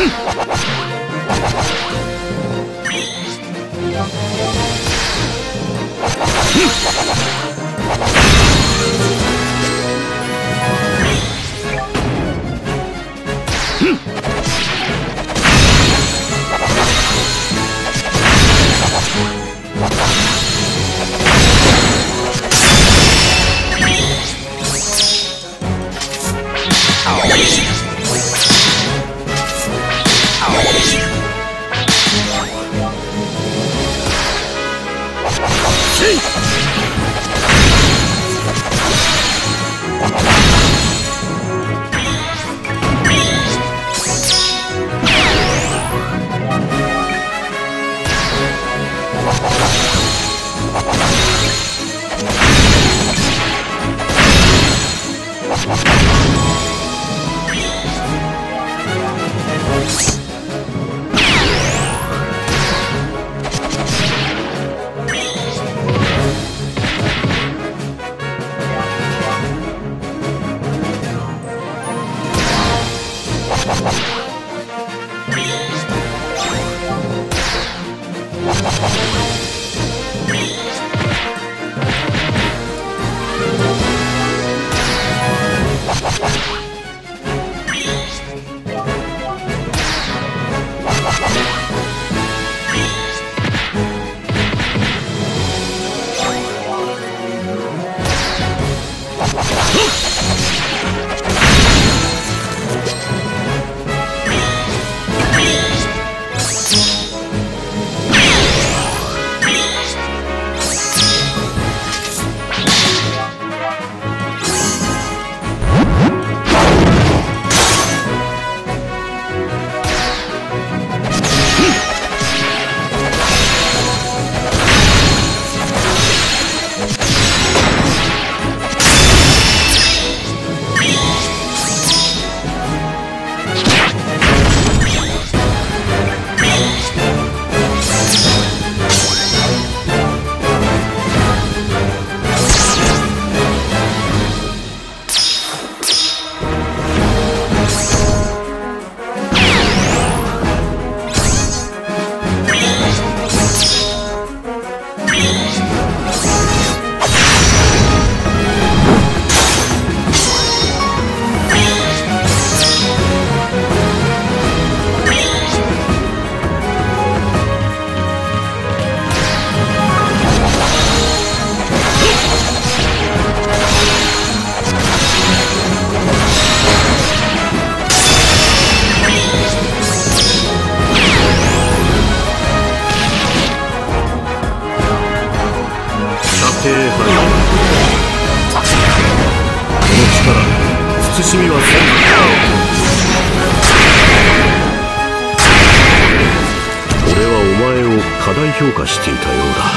Oh, Let's go. 帝杯この力。慎みはせん。俺はお前を過大評価していたようだ。